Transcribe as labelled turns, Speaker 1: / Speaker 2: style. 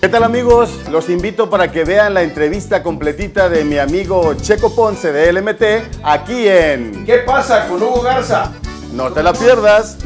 Speaker 1: ¿Qué tal amigos? Los invito para que vean la entrevista completita de mi amigo Checo Ponce de LMT aquí en
Speaker 2: ¿Qué pasa con Hugo Garza?
Speaker 1: No te la pierdas.